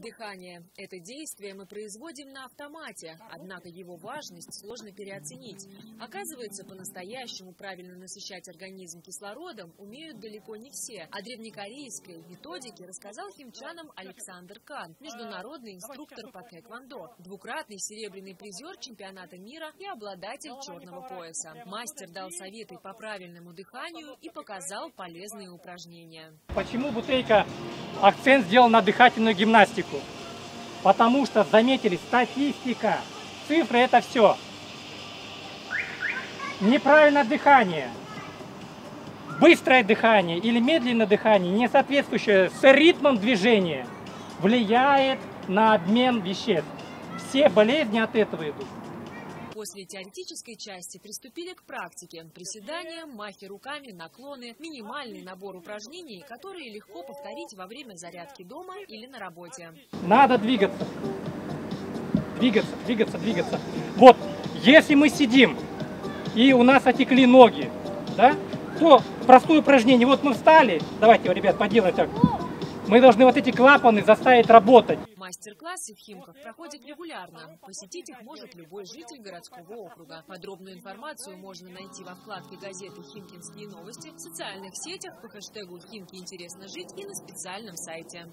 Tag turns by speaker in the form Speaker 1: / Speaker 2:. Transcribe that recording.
Speaker 1: Дыхание – это действие мы производим на автомате, однако его важность сложно переоценить. Оказывается, по-настоящему правильно насыщать организм кислородом умеют далеко не все. О древнекорейской методике рассказал химчанам Александр Кан, международный инструктор по тэквондо, двукратный серебряный призер чемпионата мира и обладатель черного пояса. Мастер дал советы по правильному дыханию и показал полезные упражнения.
Speaker 2: Почему бутейка акцент сделал на дыхательную гимнастику? Потому что, заметили, статистика, цифры это все. Неправильное дыхание, быстрое дыхание или медленное дыхание, не соответствующее с ритмом движения, влияет на обмен веществ. Все болезни от этого идут.
Speaker 1: После теоретической части приступили к практике. Приседания, махи руками, наклоны, минимальный набор упражнений, которые легко повторить во время зарядки дома или на работе.
Speaker 2: Надо двигаться. Двигаться, двигаться, двигаться. Вот, если мы сидим, и у нас отекли ноги, да, то простое упражнение. Вот мы встали, давайте, ребят, поделаем так. Мы должны вот эти клапаны заставить работать.
Speaker 1: Мастер-классы в Химках проходят регулярно. Посетить их может любой житель городского округа. Подробную информацию можно найти во вкладке газеты «Химкинские новости», в социальных сетях по хэштегу «Химки интересно жить» и на специальном сайте.